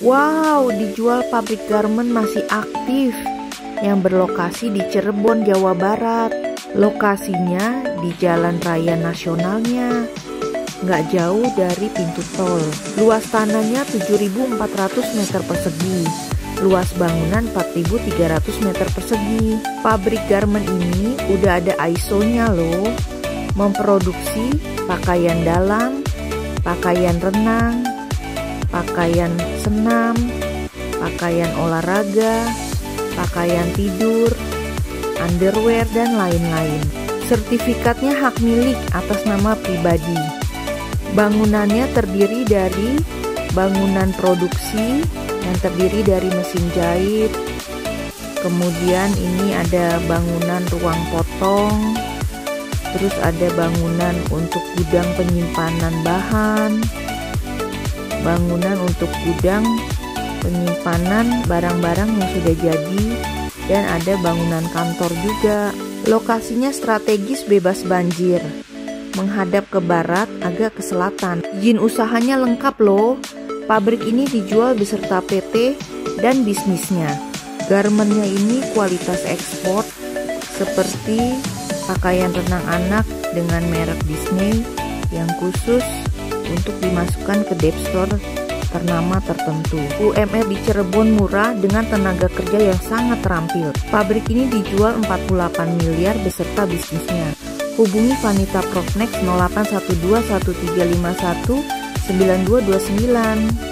Wow, dijual pabrik garment masih aktif yang berlokasi di Cirebon, Jawa Barat. Lokasinya di Jalan Raya Nasionalnya, nggak jauh dari pintu tol. Luas tanahnya 7.400 meter persegi, luas bangunan 4.300 meter persegi. Pabrik garment ini udah ada ISO-nya loh, memproduksi pakaian dalam, pakaian renang, pakaian senam, pakaian olahraga, pakaian tidur, underwear, dan lain-lain. Sertifikatnya hak milik atas nama pribadi. Bangunannya terdiri dari bangunan produksi yang terdiri dari mesin jahit, kemudian ini ada bangunan ruang potong, terus ada bangunan untuk gudang penyimpanan bahan, bangunan untuk gudang penyimpanan barang-barang yang sudah jadi dan ada bangunan kantor juga. Lokasinya strategis bebas banjir, menghadap ke barat agak ke selatan. Izin usahanya lengkap loh. Pabrik ini dijual beserta PT dan bisnisnya. Garmennya ini kualitas ekspor seperti pakaian renang anak dengan merek Disney yang khusus untuk dimasukkan ke Dep Store ternama tertentu. UMR di Cirebon murah dengan tenaga kerja yang sangat terampil. Pabrik ini dijual 48 miliar beserta bisnisnya. Hubungi Vanita Profnex 08121351 9229.